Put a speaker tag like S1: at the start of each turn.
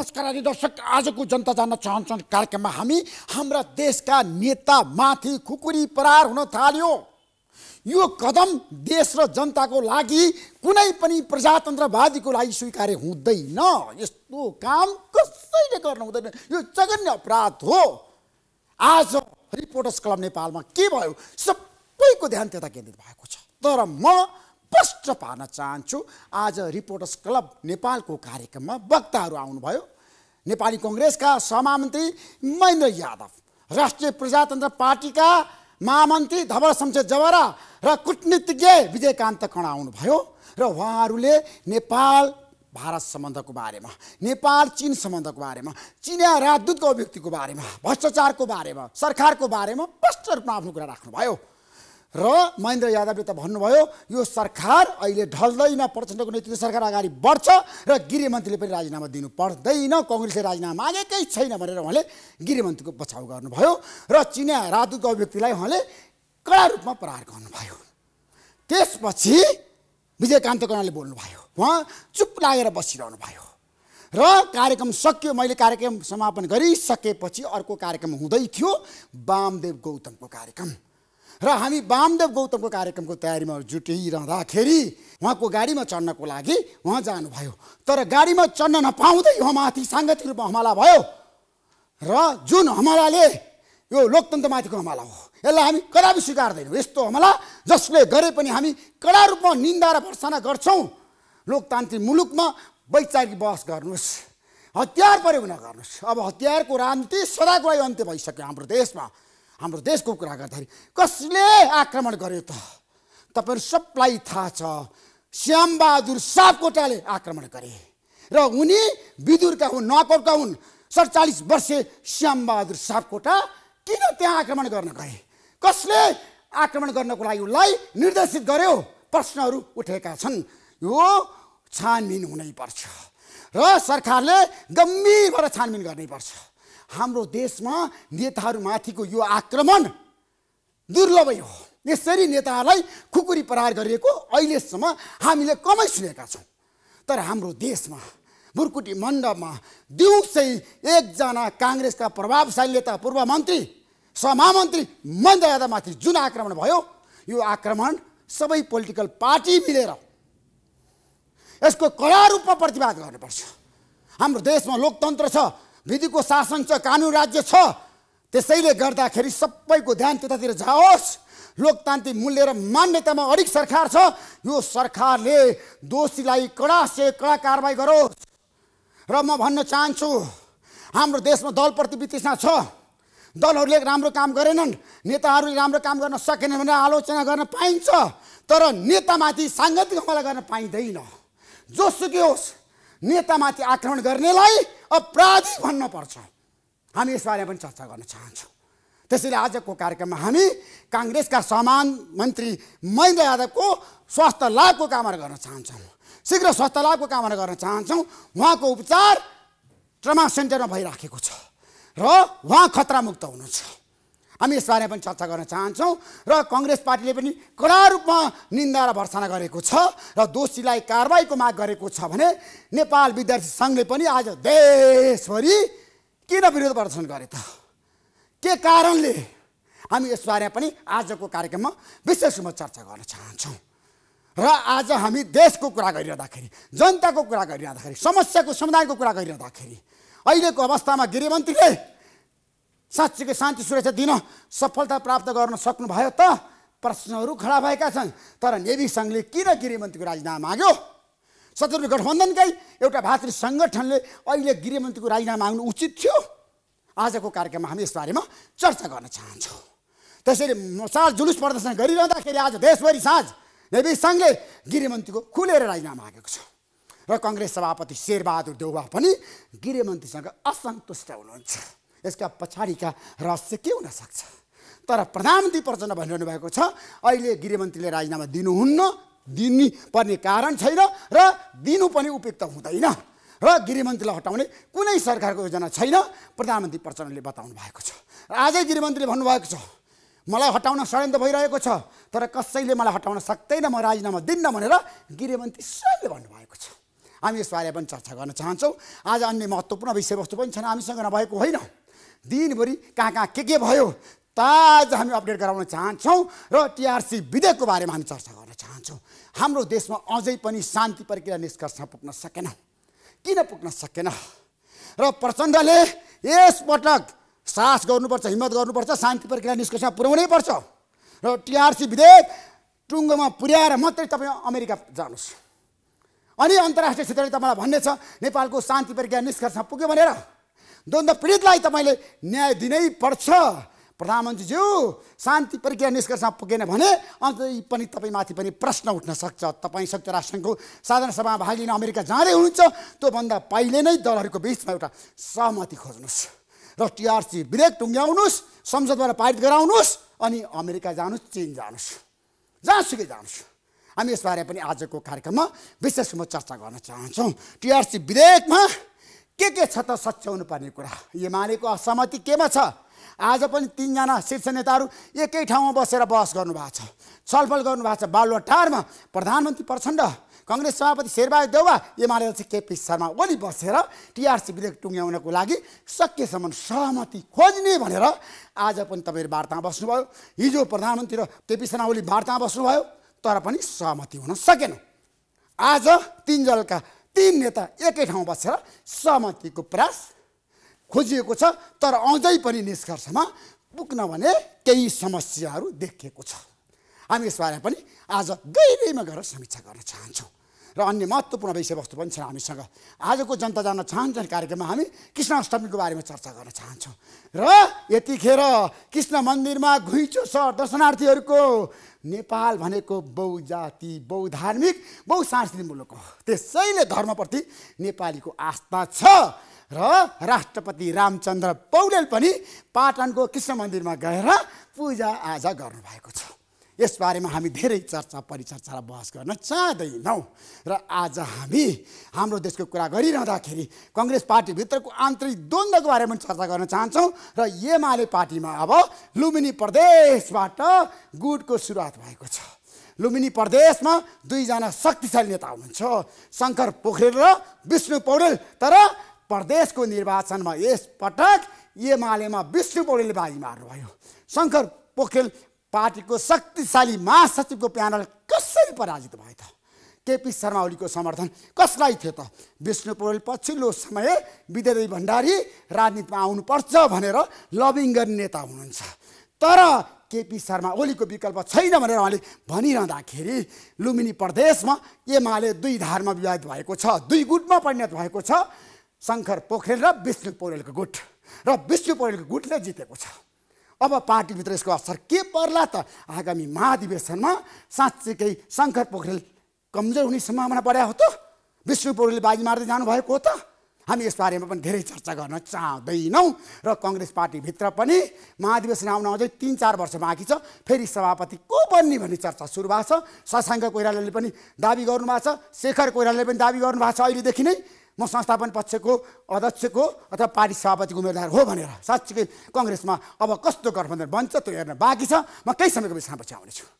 S1: नमस्कार अनि दर्शक आजको जनता जान्न चाहन्छन् कार्यक्रममा हामी हाम्रा देशका नेतामाथि खुकुरी प्रहार हुन थाल्यो। यो कदम देश र जनताको लागि कुनै पनि प्रजातन्त्रवादीको लागि स्वीकार्य हुँदैन। यस्तो काम कसैले गर्नु हुँदैन। यो जघन्य अपराध हो। आज रिपोर्टर्स क्लब नेपालमा के भयो? सबैको ध्यान त्यता केन्द्रित भएको छ। तर म स्पष्ट पार्न चाहन्छु आज रिपोर्टर्स क्लब नेपालको कार्यक्रममा वक्ताहरू आउनुभयो। नेपाली कङ्ग्रेसका सहमन्त्री महेन्द्र यादव राष्ट्रिय प्रजातन्त्र पार्टीका महामन्त्री धवल शमशेर जवरा र कुटनीतिज्ञ विजयकान्त कण आउनुभयो र उहाँहरूले नेपाल भारत सम्बन्धको बारेमा नेपाल चिन सम्बन्धको बारेमा चिनिया राजदूतको अभिव्यक्तिको बारेमा भ्रष्टाचारको बारेमा सरकारको बारेमा स्पष्ट रूपमा आफ्नो कुरा राख्नुभयो। र महेन्द्र यादवले त भन्नुभयो यो सरकार अहिले ढल्दैन प्रचण्डको नेतृत्व सरकार अगाडि बढ्छ र गृहमन्त्रीले पनि राजीनामा दिनु पर्दैन कङ्ग्रेसले राजीनामा मागेकै छैन भनेर उहाँले गृहमन्त्रीको बचाउ गर्नुभयो र चिनिया राजदूतको अभिव्यक्तिलाई उहाँले कडा रूपमा प्रहार गर्नुभयो। त्यसपछि विजयकान्त कर्णले बोल्नुभयो उहाँ चुप लागेर बसिरहनु भयो। र कार्यक्रम सकियो मैले कार्यक्रम समापन गरिसकेपछि अर्को कार्यक्रम हुँदै थियो वामदेव गौतमको कार्यक्रम। र हामी वामदेव गौतमको कार्यक्रमको तयारीमा जुटिरहँदाखेरि उहाँको गाडीमा चढ्नको लागि उहाँ जानुभयो। तर गाडीमा चढ्न नपाउँदै उहाँ माथि साङ्गतिक रूपमा हमला भयो र जुन हमलाले यो लोकतन्त्रमाथिको हमला हो यसलाई हामी कदापि स्वीकार्दैनौँ। यस्तो हमला जसले गरे पनि हामी कडा रूपमा निन्दा र भर्सना गर्छौँ। लोकतान्त्रिक मुलुकमा वैचारिक बहस गर्नुहोस् हतियार प्रयोग नगर्नुहोस्। अब हतियारको राजनीति सदाको लागि अन्त्य भइसक्यो हाम्रो देशमा। हाम्रो देशको कुरा गर्दाखेरि कसले आक्रमण गर्यो त? तपाईँहरू सबलाई थाहा छ श्यामबहादुर सापकोटाले आक्रमण गरे। र उनी विदुरका हुन् नकौरका हुन् सडचालिस वर्षे श्यामबहादुर सापकोटा किन त्यहाँ आक्रमण गर्न गए? कसले आक्रमण गर्नको लागि उसलाई निर्देशित गर्यो? प्रश्नहरू उठेका छन्। यो छानबिन हुनैपर्छ र सरकारले गम्भीर भएर छानबिन गर्नैपर्छ हाम्रो देशमा नेताहरूमाथिको यो आक्रमण दुर्लभै हो। यसरी नेताहरूलाई खुकुरी प्रहार गरिएको अहिलेसम्म हामीले कमै सुनेका छौँ। तर हाम्रो देशमा बुर्कुटी मण्डपमा दिउँसै एकजना काङ्ग्रेसका प्रभावशाली नेता पूर्व मन्त्री सहमन्त्री मन्द यादवमाथि जुन आक्रमण भयो यो आक्रमण सबै पोलिटिकल पार्टी मिलेर यसको कडा रूपमा प्रतिवाद गर्नुपर्छ। हाम्रो देशमा लोकतन्त्र छ विधिको शासन छ कानुन राज्य छ। त्यसैले गर्दाखेरि सबैको ध्यान त्यतातिर जाओस्। लोकतान्त्रिक मूल्य र मान्यतामा अडिक सरकार छ। यो सरकारले दोषीलाई कडा से कडा कारवाही गरोस्। र म भन्न चाहन्छु हाम्रो देशमा दलप्रति वितृष्णा छ। दलहरूले राम्रो काम गरेनन्। नेताहरूले राम्रो काम गर्न सकेनन् भनेर आलोचना गर्न पाइन्छ। तर नेतामाथि साङ्गतिक हमला गर्न पाइँदैन। जोसुकै होस्। नेतामाथि आक्रमण गर्नेलाई अपराधी भन्न पर्छ। हामी यसबारे पनि चर्चा गर्न चाहन्छौँ। त्यसैले आजको कार्यक्रममा हामी काङ्ग्रेसका समान मन्त्री महेन्द्र यादवको स्वास्थ्य लाभको कामना गर्न चाहन्छौँ। शीघ्र स्वास्थ्य लाभको कामना गर्न चाहन्छौँ। उहाँको उपचार ट्रमा सेन्टरमा भइराखेको छ र उहाँ खतरामुक्त हुनुहुन्छ। हामी यसबारे पनि चर्चा गर्न चाहन्छौँ र कङ्ग्रेस पार्टीले पनि कडा रूपमा निन्दा र भर्सना गरेको छ र दोषीलाई कारवाहीको माग गरेको छ भने नेपाल विद्यार्थी सङ्घले पनि आज देशभरि किन विरोध प्रदर्शन गरे त? के कारणले? हामी यसबारे पनि आजको कार्यक्रममा विशेष रूपमा चर्चा गर्न चाहन्छौँ। र आज हामी देशको कुरा गरिरहँदाखेरि जनताको कुरा गरिरहँदाखेरि समस्याको समाधानको कुरा गरिरहँदाखेरि अहिलेको अवस्थामा गृहमन्त्रीले साँच्चीकै शान्ति सुरक्षा दिन सफलता प्राप्त गर्न सक्नुभयो त प्रश्नहरू खडा भएका छन्। तर नेवी सङ्घले किन गृहमन्त्रीको राजीनामा माग्यो? शत्रु गठबन्धनकै एउटा भातृ सङ्गठनले अहिले गृहमन्त्रीको राजीनामा माग्नु उचित थियो? आजको कार्यक्रममा हामी यसबारेमा चर्चा गर्न चाहन्छौँ। त्यसरी साल जुलुस प्रदर्शन गरिरहँदाखेरि आज देशभरि साँझ नेवी सङ्घले गृहमन्त्रीको खुलेर राजीनामा मागेको छ। र कङ्ग्रेस सभापति शेरबहादुर देउवा पनि गृहमन्त्रीसँग असन्तुष्ट हुनुहुन्छ। यसका पछाडिका रहस्य के हुनसक्छ तर प्रधानमन्त्री प्रचण्ड भनिरहनु भएको छ अहिले गृहमन्त्रीले राजीनामा दिनुहुन्न दिनु पर्ने कारण छैन र दिनु पनि उपयुक्त हुँदैन र गृहमन्त्रीलाई हटाउने कुनै सरकारको योजना छैन प्रधानमन्त्री प्रचण्डले बताउनु भएको छ। र आजै गृहमन्त्रीले भन्नुभएको छ मलाई हटाउन षड्यन्त्र भइरहेको छ तर कसैले मलाई हटाउन सक्दैन म राजीनामा दिन्न भनेर गृहमन्त्री स्वयंले भन्नुभएको छ। हामी यसबारे पनि चर्चा गर्न चाहन्छौँ। आज अन्य महत्त्वपूर्ण विषयवस्तु पनि छन् हामीसँग नभएको होइन। दिनभरि कहाँ कहाँ के के भयो ताजा हामी अपडेट गराउन चाहन्छौँ र टिआरसी विधेयकको बारेमा हामी चर्चा गर्न चाहन्छौँ। हाम्रो देशमा अझै पनि शान्ति प्रक्रिया निष्कर्षमा पुग्न सकेन। किन पुग्न सकेन? र प्रचण्डले यसपटक साहस गर्नुपर्छ हिम्मत गर्नुपर्छ शान्ति प्रक्रिया निष्कर्षमा पुर्याउनै पर्छ। र टिआरसी विधेयक टुङ्गोमा पुर्याएर मात्रै तपाईँ अमेरिका जानुहोस्। अनि अन्तर्राष्ट्रिय क्षेत्रले तपाईँलाई भन्ने छ नेपालको शान्ति प्रक्रिया निष्कर्षमा पुग्यो भनेर। द्वन्द्व पीडितलाई तपाईँले न्याय दिनै पर्छ। प्रधानमन्त्रीज्यू शान्ति प्रक्रिया निष्कर्षमा पुगेन भने अझै पनि तपाईँमाथि पनि प्रश्न उठ्न सक्छ। तपाईँ संयुक्त राष्ट्रसङ्घको साधारण सभामा भाग लिन अमेरिका जाँदै हुनुहुन्छ त्योभन्दा पहिले नै दलहरूको बिचमा एउटा सहमति खोज्नुहोस् र टिआरसी विधेयक टुङ्ग्याउनुहोस् संसदबाट पारित गराउनुहोस् अनि अमेरिका जानुहोस् चिन जानुहोस् जहाँसुकै जानुहोस्। हामी यसबारे पनि आजको कार्यक्रममा विशेष म चर्चा गर्न चाहन्छौँ। टिआरसी विधेयकमा के के छ त सच्याउनु पर्ने कुरा? एमालेको असहमति केमा छ? आज पनि तिनजना शीर्ष नेताहरू एकै ठाउँमा बसेर बहस गर्नुभएको छ। छलफल गर्नुभएको छ। बालुवाटारमा प्रधानमन्त्री प्रचण्ड कङ्ग्रेस सभापति शेरबहादुर देउवा एमाले चाहिँ केपी शर्मा ओली बसेर टिआरसी विधेयक टुङ्ग्याउनको लागि सकेसम्म सहमति खोज्ने भनेर आज पनि तपाईँहरू वार्तामा बस्नुभयो। हिजो प्रधानमन्त्री र केपी शर्मा ओली वार्तामा बस्नुभयो तर पनि सहमति हुन सकेन। आज तिन दलका तिन नेता एकै ठाउँ बसेर सहमतिको प्रयास खोजिएको छ तर अझै पनि निष्कर्षमा पुग्न भने केही समस्याहरू देखिएको छ। हामी यसबारे पनि आज गहिरैमा गएर समीक्षा गर्न चाहन्छौँ। र अन्य महत्त्वपूर्ण विषयवस्तु पनि छन् हामीसँग। आजको जनता जान्न चाहन्छन् कार्यक्रममा हामी कृष्ण अष्टमीको बारेमा चर्चा गर्न चाहन्छौँ। र यतिखेर कृष्ण मन्दिरमा घुइँचो छ दर्शनार्थीहरूको नेपाल भनेको बहुजाति बहुधार्मिक बहुसांस्कृतिक मुलुक हो। त्यसैले धर्मप्रति नेपालीको आस्था छ। र राष्ट्रपति रामचन्द्र पौडेल पनि पाटनको कृष्ण मन्दिरमा गएर पूजा आजा गर्नुभएको छ। यसबारेमा हामी धेरै चर्चा परिचर्चा र बहस गर्न चाहँदैनौँ। र आज हामी हाम्रो देशको कुरा गरिरहँदाखेरि कङ्ग्रेस पार्टीभित्रको आन्तरिक द्वन्द्वको बारेमा चर्चा गर्न चाहन्छौँ। र एमाले पार्टीमा अब लुम्बिनी प्रदेशबाट गुटको सुरुवात भएको छ। लुम्बिनी प्रदेशमा दुईजना शक्तिशाली नेता हुनुहुन्छ शङ्कर पोखरेल र विष्णु पौडेल। तर प्रदेशको निर्वाचनमा यसपटक एमालेमा विष्णु पौडेलले बाजी मार्नुभयो। शङ्कर पोखरेल पार्टीको शक्तिशाली महासचिवको प्यानल कसरी पराजित भयो त? केपी शर्मा ओलीको समर्थन कसलाई थियो त? विष्णु पौडेल पछिल्लो समय विद्यादेवी भण्डारी राजनीतिमा आउनुपर्छ भनेर लबिङ गर्ने नेता हुनुहुन्छ। तर केपी शर्मा ओलीको विकल्प छैन भनेर उहाँले भनिरहँदाखेरि लुम्बिनी प्रदेशमा एमाले दुई धारमा विवाद भएको छ दुई गुटमा परिणत भएको छ। शङ्कर पोखरेल र विष्णु पौडेलको गुट। र विष्णु पौडेलको गुटले जितेको छ। अब पार्टीभित्र यसको असर के पर्ला त? आगामी महाधिवेशनमा साँच्चीकै शङ्कर पोखरेल कमजोर हुने सम्भावना बढ्या हो त। विष्णु पौडेलले बाजी मार्दै जानुभएको हो त। हामी यस बारेमा पनि धेरै चर्चा गर्न चाहँदैनौँ र कङ्ग्रेस पार्टीभित्र पनि महाधिवेशन आउन अझै तिन चार वर्ष बाँकी छ। फेरि सभापति को बन्ने भन्ने चर्चा सुरु भएको छ। शशाङ्क कोइरालाले पनि दाबी गर्नुभएको छ। शेखर कोइरालाले पनि दाबी गर्नुभएको छ अहिलेदेखि नै। म संस्थापन पक्षको अध्यक्षको अथवा पार्टी सभापतिको उम्मेदवार हो भनेर साँच्चीकै कङ्ग्रेसमा अब कस्तो गठबन्धन बन्छ त्यो हेर्न बाँकी छ। म केही समयको बिचमा पछि आउनेछु